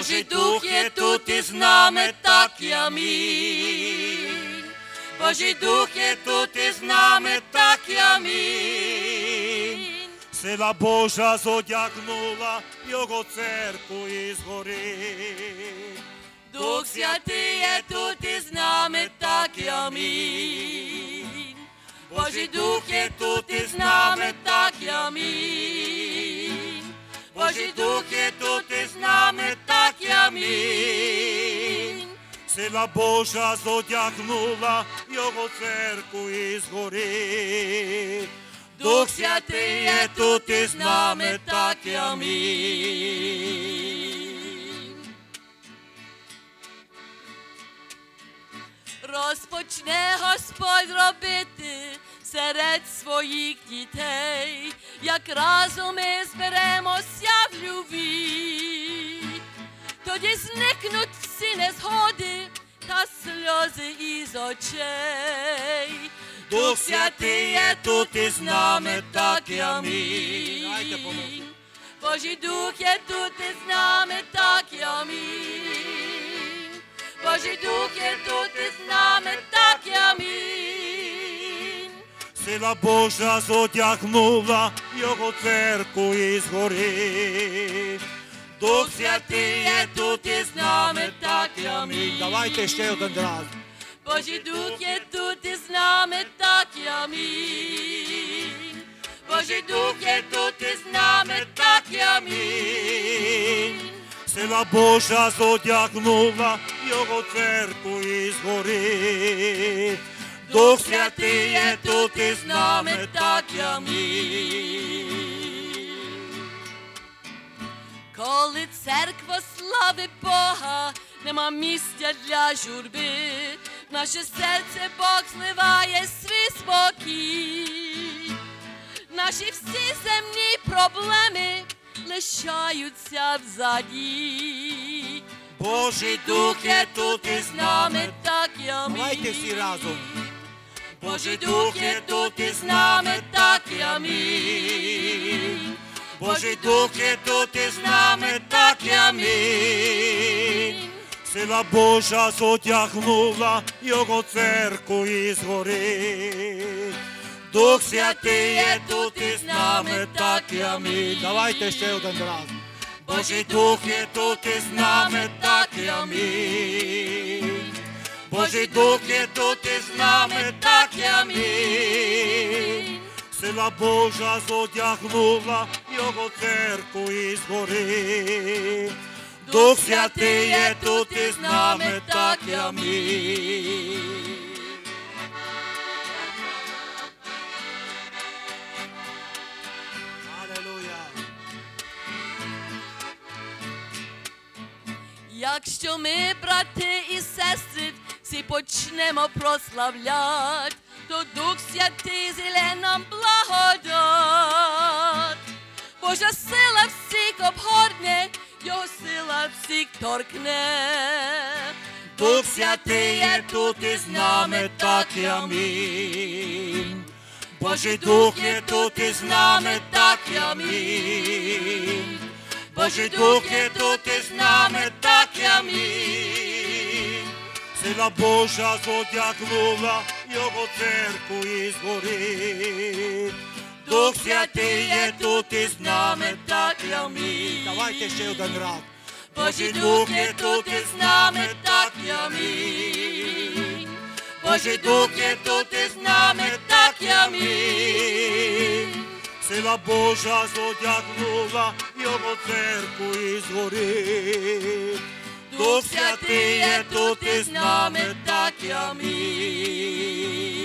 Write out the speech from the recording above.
Божий Дух є тут із нами, так і амінь. Божий Дух є тут із нами, так і амінь. Сила Божа зодягнула його церкву із гори. Дух Святий є тут із нами, так і амінь. Божий Дух є тут із нами, так і амінь. Божий Дух є тут із Сила Божа зодягнула його церкву із гори. Дух Святий є тут із нами, так і амінь. Розпочне Господь робити серед своїх дітей, як разом ми зберемося в любві. Тоді зникнуть всі незгоди та сльози із очей. Дух Святий є тут із нами, так і амінь. Божий Дух є тут із нами, так і амінь. Божий Дух є тут із нами, так і амінь. Сила Божа зодягнула його церкву із гори. Дух Святий є тут із нами, так і амінь. Давайте ще один раз. Божий Дух є тут із нами, так і амінь. Божий Дух є тут із нами, так і амінь. Сила Божа зодягнула його церкву із гори. Дух Святий є тут із нами, так і амінь. Коли церква славить Бога, нема місця для журби. Наше серце Бог зливає свій спокій. Наші всі земні проблеми лишаються взаді. Божий Дух є тут із нами, так і амінь. Давайте всі разом. Божий Дух є тут із нами, так і амінь. Божий Дух є тут із нами, так і амінь. Сила Божа зодягнула його церкву із гори. Дух Святий є тут із нами, так і амінь. Давайте ще один раз. Божий Дух є тут із нами, так і амінь. Божий Дух є тут із нами, так і амінь. Сила Божа зодягнула його церкву із гори. Дух Святий є тут із нами, так і амінь. Якщо ми, брати і сестри, всі почнемо прославлять, то Дух Святий сила торкне. Дух Святий є тут із нами, так і амінь. Божий Дух є тут із нами, так і амінь. Божий Дух є тут із нами, так і амінь. Сила Божа зодягнула його церкву із гори. Дух Святий є тут із нами, так і амінь. Давайте ще один раз. Божий Дух є тут із нами, так і амінь. Божий Дух є тут із нами, так і амінь. Сила Божа зодягнула його церкву із гори. Дух Святий є тут із нами, так і амінь.